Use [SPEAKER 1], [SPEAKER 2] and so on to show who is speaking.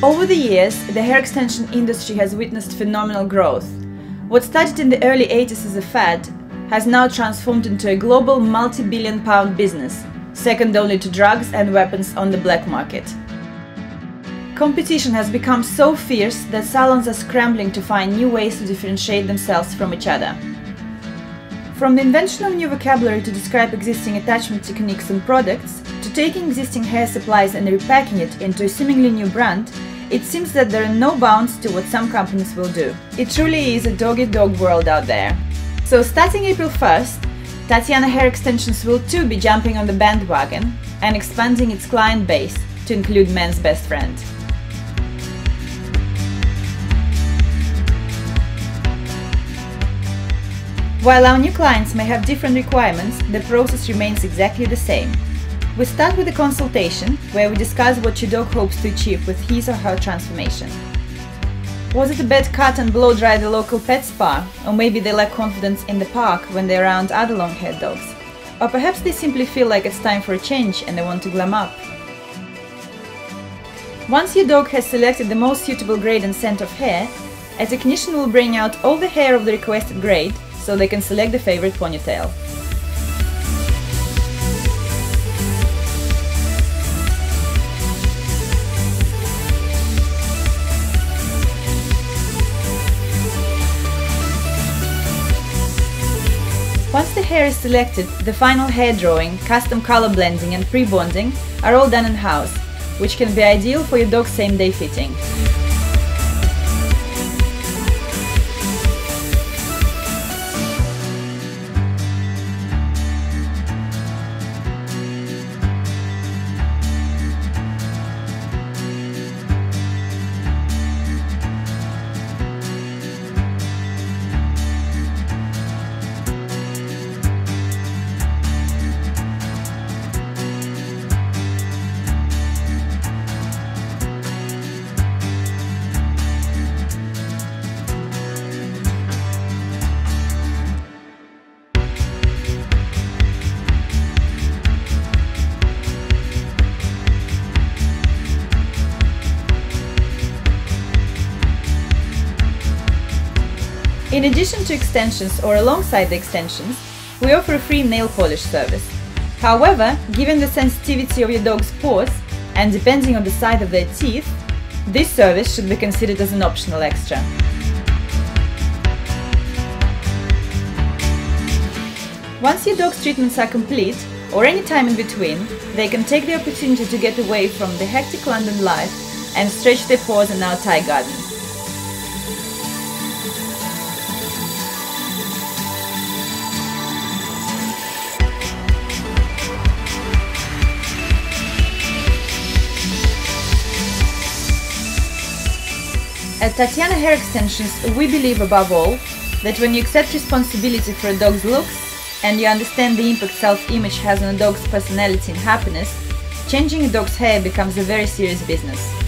[SPEAKER 1] Over the years, the hair extension industry has witnessed phenomenal growth. What started in the early 80s as a fad has now transformed into a global multi billion pound business, second only to drugs and weapons on the black market. Competition has become so fierce that salons are scrambling to find new ways to differentiate themselves from each other. From the invention of new vocabulary to describe existing attachment techniques and products, to taking existing hair supplies and repacking it into a seemingly new brand, it seems that there are no bounds to what some companies will do. It truly is a dog-eat-dog -dog world out there. So starting April 1st, Tatiana Hair Extensions will too be jumping on the bandwagon and expanding its client base to include men's best friend. While our new clients may have different requirements, the process remains exactly the same. We start with a consultation where we discuss what your dog hopes to achieve with his or her transformation. Was it a bad cut and blow dry the local pet spa, or maybe they lack confidence in the park when they're around other long-haired dogs? Or perhaps they simply feel like it's time for a change and they want to glam up. Once your dog has selected the most suitable grade and scent of hair, a technician will bring out all the hair of the requested grade so they can select the favorite ponytail. Hair is selected, the final hair drawing, custom color blending and pre-bonding are all done in-house, which can be ideal for your dog's same-day fitting. In addition to extensions or alongside the extensions, we offer a free nail polish service. However, given the sensitivity of your dog's paws and depending on the size of their teeth, this service should be considered as an optional extra. Once your dog's treatments are complete, or any time in between, they can take the opportunity to get away from the hectic London life and stretch their paws in our Thai garden. At Tatiana Hair Extensions, we believe above all that when you accept responsibility for a dog's looks and you understand the impact self-image has on a dog's personality and happiness, changing a dog's hair becomes a very serious business.